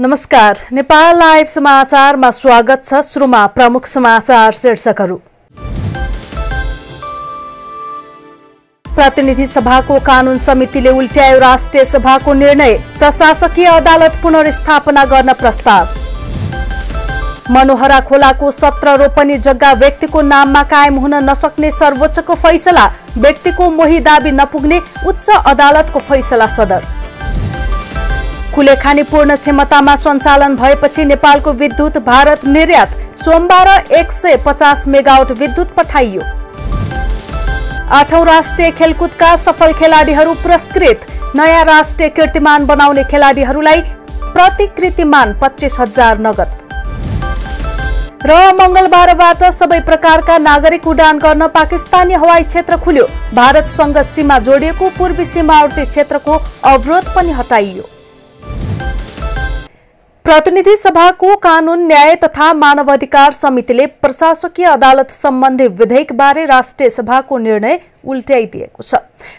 नमस्कार। नेपाल लाइभ समाचारमा स्वागत छ सुरुमा प्रमुख समाचार शीर्षकहरू। प्रतिनिधि सभाको कानून समितिले उल्ट्यायो राष्ट्रिय सभाको निर्णय। प्रशासकीय अदालत पुनर्स्थापना गर्न प्रस्ताव। मनोहरा खोलाको सत्र रोपनी जग्गा व्यक्तिको नाममा कायम हुन नसक्ने सर्वोच्चको फैसला। व्यक्तिको मोही दाबी नपुग्ने उच्च अदालतको फैसला सदर। कुलेखानी पूर्ण क्षमतामा सञ्चालन भएपछि नेपालको विद्युत भारत निर्यात सोमबार एक सय पचास मेगावट विद्युत पठाइयो। आठौं राष्ट्रिय खेलकुदका सफल खेलाडीहरू पुरस्कृत। नयाँ राष्ट्रिय कीर्तिमान बनाउने खेलाडीहरूलाई प्रति कीर्तिमान पच्चिस हजार नगद। र मंगलबारबाट सबै प्रकारका नागरिक उडान गर्न पाकिस्तानी हवाई क्षेत्र खुल्यो। भारतसँग सीमा जोडिएको पूर्वी सीमावर्ती क्षेत्रको अवरोध पनि हटाइयो। प्रतिनिधि सभाको कानून न्याय तथा मानवाधिकार समितिले प्रशासकीय अदालत सम्बन्धी विधेयकबारे राष्ट्रिय सभाको निर्णय उल्ट्याइदिएको छ।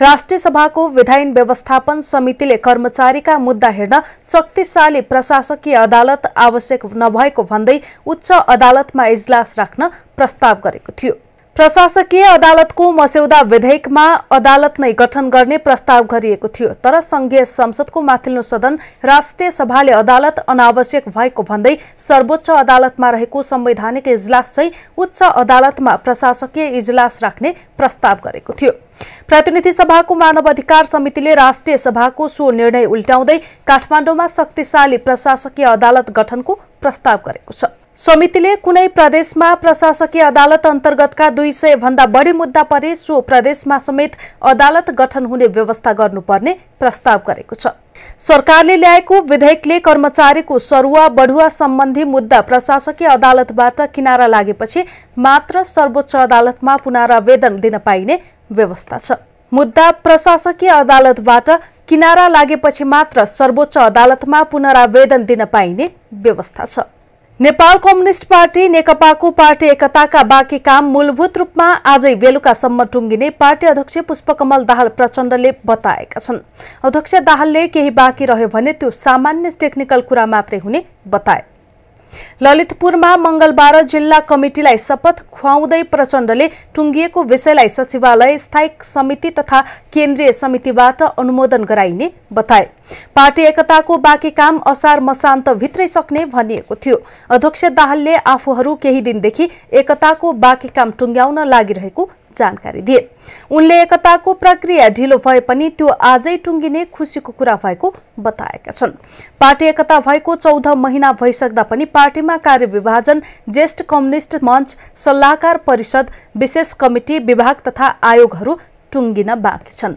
राष्ट्रिय सभाको विधायन व्यवस्थापन समितिले कर्मचारीका मुद्दा हेर्न शक्तिशाली प्रशासकीय अदालत आवश्यक नभएको भन्दै उच्च अदालतमा इजलास राख्न प्रस्ताव गरेको थियो। प्रशासकीय अदालतको मस्यौदा विधेयकमा अदालत नै गठन गर्ने प्रस्ताव गरिएको थियो तर संघीय संसदको माथिल्लो सदन राष्ट्रिय सभाले अदालत अनावश्यक भएको भन्दै सर्वोच्च अदालतमा रहेको संवैधानिक इजलास चाहिँ उच्च अदालतमा प्रशासकीय इजलास राख्ने प्रस्ताव गरेको थियो। प्रतिनिधि सभाको मानव अधिकार समितिले राष्ट्रिय सभाको सो निर्णय उल्टाउँदै काठमाडौँमा शक्तिशाली प्रशासकीय अदालत गठनको प्रस्ताव गरेको छ। समितिले कुनै प्रदेशमा प्रशासकीय अदालत अन्तर्गतका दुई सय भन्दा बढी मुद्दा परे सो प्रदेशमा समेत अदालत गठन हुने व्यवस्था गर्नुपर्ने प्रस्ताव गरेको छ। सरकारले ल्याएको विधेयकले कर्मचारीको सरुवा बढुवा सम्बन्धी मुद्दा प्रशासकीय अदालतबाट किनारा लागेपछि मात्र सर्वोच्च अदालतमा पुनरावेदन दिन पाइने व्यवस्था छ। मुद्दा प्रशासकीय अदालतबाट किनारा लागेपछि मात्र सर्वोच्च अदालतमा पुनरावेदन दिन पाइने व्यवस्था छ। नेपाल कम्युनिष्ट पार्टी नेकपाको पार्टी एकताका बाँकी काम मूलभूत रूपमा आजै बेलुकासम्म टुङ्गिने पार्टी अध्यक्ष पुष्पकमल दाहाल प्रचण्डले बताएका छन्। अध्यक्ष दाहालले केही बाँकी रह्यो भने त्यो सामान्य टेक्निकल कुरा मात्रै हुने बताए। ललितपुरमा मंगलबार जिल्ला कमिटिलाई शपथ खुवाउँदै प्रचण्डले टुङ्गिएको विषयलाई सचिवालय स्थायी समिति तथा केन्द्रीय समितिबाट अनुमोदन गराइने बताए। पार्टी एकताको बाँकी काम असार मसान्त भित्रै सक्ने भनिएको थियो। अध्यक्ष दाहालले आफूहरू केही दिनदेखि एकताको बाँकी काम टुङ्ग्याउन लागिरहेको जानकारी दिए। उनले एकताको प्रक्रिया ढिलो भए पनि त्यो आजै टुङ्गिने खुसीको कुरा भएको बताएका छन्। पार्टी एकता भएको चौध महिना भइसक्दा पनि पार्टीमा कार्यविभाजन ज्येष्ठ कम्युनिष्ट मञ्च सल्लाहकार परिषद विशेष कमिटी विभाग तथा आयोगहरू टुङ्गिन बाँकी छन्।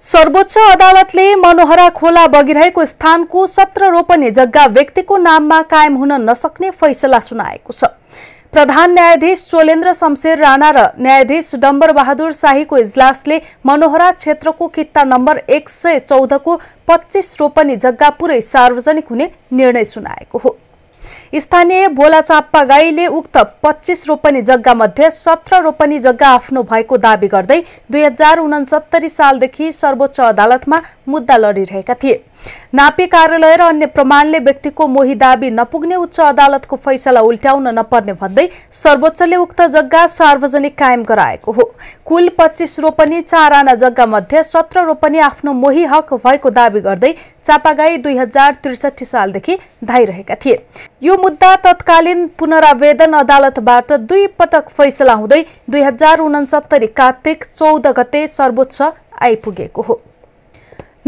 सर्वोच्च अदालतले मनोहरा खोला बगिरहेको स्थानको सत्र रोपने जग्गा व्यक्तिको नाममा कायम हुन नसक्ने फैसला सुनाएको छ। प्रधान न्यायाधीश चोलेन्द्र शमशेर राणा र न्यायाधीश डम्बर बहादुर शाहीको इजलासले मनोहरा क्षेत्रको किता नम्बर एक सय चौधको पच्चिस रोपनी जग्गा पुरै सार्वजनिक हुने निर्णय सुनाएको हो। स्थानीय भोला चाप्पा गाईले उक्त पच्चिस रोपनी जग्गा मध्ये सत्र रोपनी जग्गा आफ्नो भएको दावी गर्दै दुई हजार उनसत्तरी सालदेखि सर्वोच्च अदालतमा मुद्दा लडिरहेका थिए। नापी कार्यालय र अन्य प्रमाणले व्यक्तिको मोही दावी नपुग्ने उच्च अदालतको फैसला उल्ट्याउन नपर्ने भन्दै सर्वोच्चले उक्त जग्गा सार्वजनिक कायम गराएको हो। कुल पच्चिस रोपनी चार आना जग्गा मध्ये सत्र रोपनी आफ्नो मोही हक भएको दावी गर्दै चापागाई दुई हजार त्रिसठी सालदेखि धाइरहेका थिए। यो मुद्दा तत्कालीन पुनरावेदन अदालतबाट दुई पटक फैसला हुँदै दुई हजार उनसत्तरी कार्तिक चौध गते सर्वोच्च आइपुगेको हो।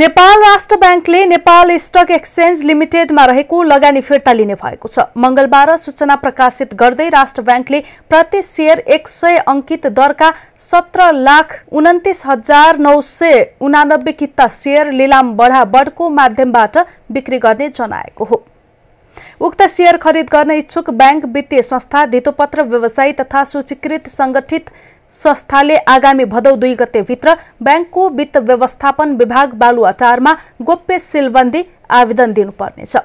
नेपाल राष्ट्र ब्याङ्कले नेपाल स्टक एक्सचेन्ज लिमिटेडमा रहेको लगानी फिर्ता लिने भएको छ। मंगलबार सूचना प्रकाशित गर्दै राष्ट्र ब्याङ्कले प्रति सेयर एक सय अंकित दरका सत्र लाख उन्तिस हजार नौ सय उनानब्बे किता सेयर लिलाम बढाबढको माध्यमबाट बिक्री गर्ने जनाएको हो। उक्त सेयर खरिद गर्न इच्छुक ब्याङ्क वित्तीय संस्था धितोपत्र व्यवसायी तथा सूचीकृत संगठित संस्थाले आगामी भदौ दुई गतेभित्र ब्याङ्कको वित्त व्यवस्थापन विभाग बालुवाटारमा गोप्य सिलबन्दी आवेदन दिनुपर्नेछ।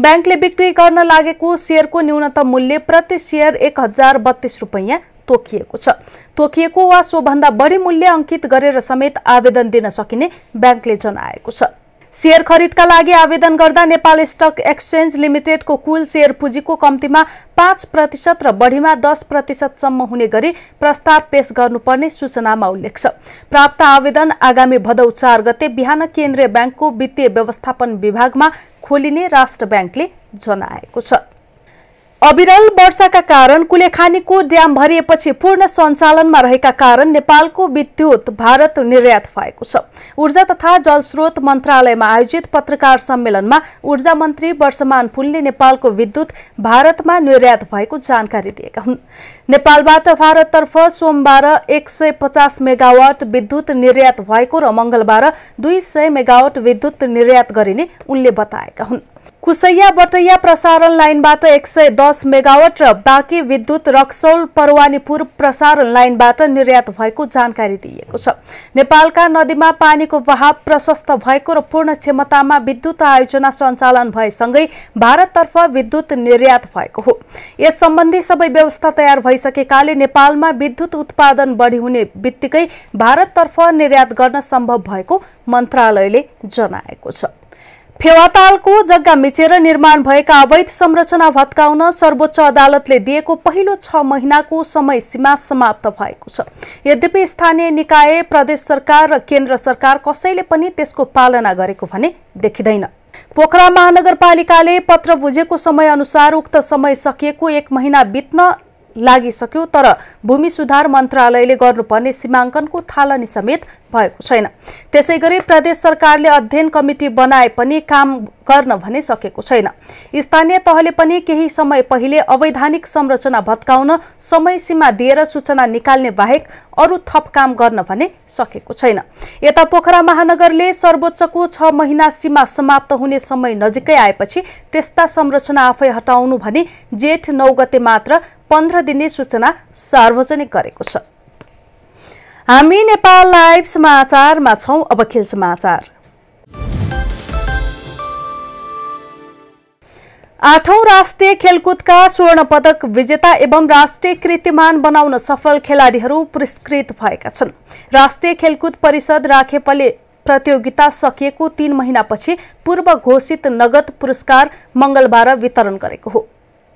ब्याङ्कले बिक्री गर्न लागेको सेयरको न्यूनतम मूल्य प्रति सेयर एक हजार बत्तीस रुपियाँ तोकिएको छ। तोकिएको वा सोभन्दा बढी मूल्य अङ्कित गरेर समेत आवेदन दिन सकिने ब्याङ्कले जनाएको छ। सेयर खरिदका लागि आवेदन गर्दा नेपाल स्टक एक्सचेन्ज लिमिटेडको कुल सेयर पुँजीको कम्तीमा पाँच प्रतिशत र बढीमा दस प्रतिशतसम्म हुने गरी प्रस्ताव पेश गर्नुपर्ने सूचनामा उल्लेख छ। प्राप्त आवेदन आगामी भदौ चार गते बिहान केन्द्रीय ब्याङ्कको वित्तीय व्यवस्थापन विभागमा खोलिने राष्ट्र ब्याङ्कले जनाएको छ। अविरल वर्षाका कारण कुलेखानीको ड्याम भरिएपछि पूर्ण सञ्चालनमा रहेका कारण नेपालको विद्युत भारत निर्यात भएको छ। ऊर्जा तथा जलस्रोत मन्त्रालयमा आयोजित पत्रकार सम्मेलनमा ऊर्जा मन्त्री वर्षमान पुनले नेपालको विद्युत भारतमा निर्यात भएको जानकारी दिएका हुन्। नेपालबाट भारततर्फ सोमबार एक सय पचास मेगावाट विद्युत निर्यात भएको र मंगलबार दुई सय मेगावाट विद्युत निर्यात गरिने उनले बताएका हुन्। कुसैया बटैया प्रसारण लाइनबाट एक सय दस मेगावट र बाँकी विद्युत रक्सौल परवानीपुर प्रसारण लाइनबाट निर्यात भएको जानकारी दिइएको छ। नेपालका नदीमा पानीको बहाव प्रशस्त भएको र पूर्ण क्षमतामा विद्युत आयोजना सञ्चालन भएसँगै भारततर्फ विद्युत निर्यात भएको हो। यस सम्बन्धी सबै व्यवस्था तयार भइसकेकाले नेपालमा विद्युत उत्पादन बढी हुने बित्तिकै भारततर्फ निर्यात गर्न सम्भव भएको मन्त्रालयले जनाएको छ। फेवातालको जग्गा मिचेर निर्माण भएका अवैध संरचना भत्काउन सर्वोच्च अदालतले दिएको पहिलो छ महिनाको समय सीमा समाप्त भएको छ। यद्यपि स्थानीय निकाय प्रदेश सरकार र केन्द्र सरकार कसैले पनि त्यसको पालना गरेको भने देखिँदैन। पोखरा महानगरपालिकाले पत्र बुझेको समय अनुसार उक्त समय सकिएको एक महिना बित्न लागिसक्यो तर भूमि सुधार मन्त्रालयले गर्नुपर्ने सीमाङ्कनको थालनी समेत भएको छैन। त्यसै गरी प्रदेश सरकारले अध्ययन कमिटी बनाए पनि काम गर्न भने सकेको छैन। स्थानीय तहले पनि केही समय पहिले अवैधानिक संरचना भत्काउन समय सीमा दिएर सूचना निकाल्ने बाहेक अरू थप काम गर्न भने सकेको छैन। यता पोखरा महानगरले सर्वोच्चको छ महिना सीमा समाप्त हुने समय नजिकै आएपछि त्यस्ता संरचना आफै हटाउनु भने जेठ नौ गते मात्र पन्ध्र दिने सूचना सार्वजनिक गरेको छ। हामी नेपाल लाइभ समाचारमा छौँ अब खेल समाचार। आठौं राष्ट्रिय खेलकुदका स्वर्ण पदक विजेता एवं राष्ट्रिय कृतिमान बनाउन सफल खेलाडीहरू पुरस्कृत भएका छन्। राष्ट्रिय खेलकुद परिषद राखेपले प्रतियोगिता सकिएको तीन महिनापछि पूर्व घोषित नगद पुरस्कार मंगलबार वितरण गरेको हो।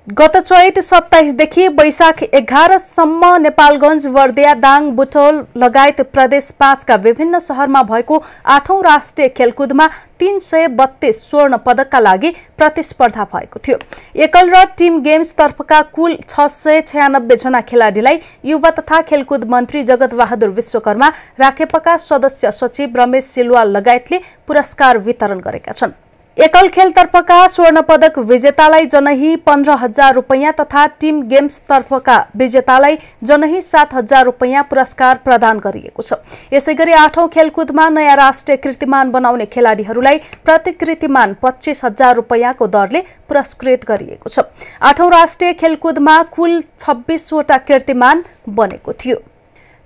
गत चैत सत्ताइसदेखि वैशाख एघारसम्म नेपालगञ्ज वर्दिया दाङ बुटोल लगायत प्रदेश पाँचका विभिन्न शहरमा भएको आठौं राष्ट्रिय खेलकुदमा तीन सय बत्तीस स्वर्ण पदकका लागि प्रतिस्पर्धा भएको थियो। एकल र टिम गेम्स तर्फका कुल छ सय छयानब्बे जना खेलाडीलाई युवा तथा खेलकुद मन्त्री जगत बहादुर विश्वकर्मा राखेपका सदस्य सचिव रमेश सिलवाल लगायतले पुरस्कार वितरण गरेका छन्। एकल खेलतर्फका स्वर्ण पदक विजेतालाई जनही पन्ध्र हजार रुपियाँ तथा टिम गेम्स तर्फका विजेतालाई जनही सात हजार रुपियाँ पुरस्कार प्रदान गरिएको छ। यसै गरी आठौं खेलकुदमा नयाँ राष्ट्रिय कृतिमान बनाउने खेलाडीहरूलाई प्रति कृतिमान पच्चिस हजार रुपियाँको दरले पुरस्कृत गरिएको छ। आठौं राष्ट्रिय खेलकुदमा कुल छब्बिसवटा कीर्तिमान बनेको थियो।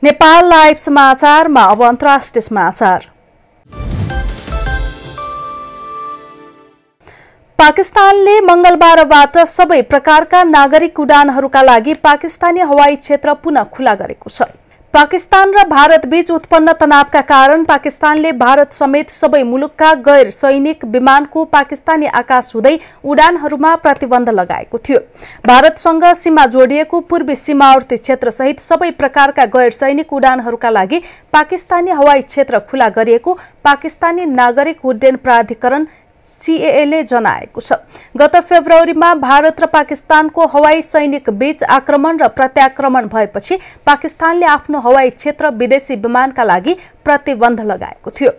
नेपाल लाइभ समाचारमा अब अन्तर्राष्ट्रिय समाचार। पाकिस्तानले मंगलबारबाट सबै प्रकारका नागरिक उडानहरूका लागि पाकिस्तानी हवाई क्षेत्र पुनः खुला गरेको छ। पाकिस्तान र भारत बीच उत्पन्न तनावका कारण पाकिस्तानले भारत समेत सबै मुलुकका गैर सैनिक विमानको पाकिस्तानी आकाश हुँदै उडानहरूमा प्रतिबन्ध लगाएको थियो। भारतसँग सीमा जोडिएको पूर्वी सीमावर्ती क्षेत्रसहित सबै प्रकारका गैर सैनिक उडानहरूका लागि पाकिस्तानी हवाई क्षेत्र खुला गरिएको पाकिस्तानी नागरिक उड्डयन प्राधिकरण सिएले जनाएको छ। गत फेब्रुअरीमा भारत र पाकिस्तानको हवाई सैनिक बीच आक्रमण र प्रत्याक्रमण भएपछि पाकिस्तानले आफ्नो हवाई क्षेत्र विदेशी विमानका लागि प्रतिबन्ध लगाएको थियो।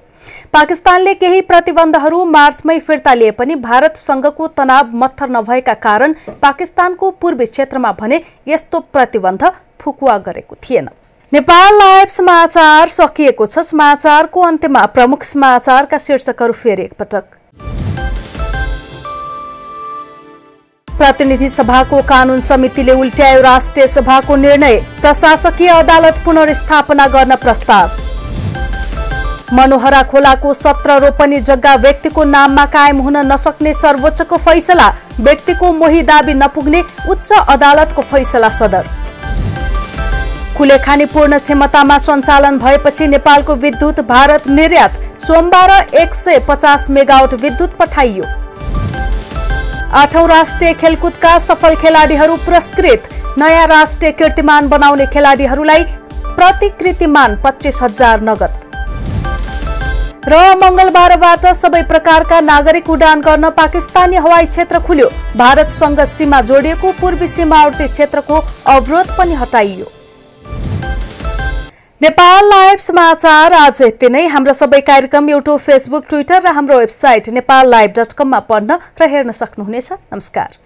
पाकिस्तानले केही प्रतिबन्धहरू मार्चमै फिर्ता लिए पनि भारतसँगको तनाव मत्थर नभएका कारण पाकिस्तानको पूर्वी क्षेत्रमा भने यस्तो प्रतिबन्ध फुकुवा गरेको थिएन। नेपाल लाइभ समाचार सकिएको छ। समाचारको अन्त्यमा प्रमुख समाचारका शीर्षकहरू फेरि एकपटक। प्रतिनिधि सभाको कानून समितिले उल्ट्यायो राष्ट्रिय सभाको निर्णय। प्रशासकीय अदालत पुनर्स्थापना गर्न प्रस्ताव। मनोहरा खोलाको सत्र रोपनी जग्गा व्यक्तिको नाममा कायम हुन नसक्ने सर्वोच्चको फैसला व्यक्तिको मोही दाबी नपुग्ने उच्च अदालतको फैसला सदर। कुलेखानी पूर्ण क्षमतामा सञ्चालन भएपछि नेपालको विद्युत भारत निर्यात सोमबार एक सय पचास मेगावट विद्युत पठाइयो। आठौं राष्ट्रिय खेलकुदका सफल खेलाडीहरू पुरस्कृत। नयाँ राष्ट्रिय कीर्तिमान बनाउने खेलाडीहरूलाई प्रतिकृतिमान पच्चिस हजार नगद। र मंगलबारबाट सबै प्रकारका नागरिक उडान गर्न पाकिस्तानी हवाई क्षेत्र खुल्यो। भारतसँग सीमा जोडिएको पूर्वी सीमावर्ती क्षेत्रको अवरोध पनि हटाइयो। नेपाल लाइभ समाचार आज यति नै। हाम्रो सबै कार्यक्रम युट्युब फेसबुक ट्विटर र हाम्रो वेबसाइट नेपाल लाइभ डट कममा पढ्न र हेर्न सक्नुहुनेछ। नमस्कार।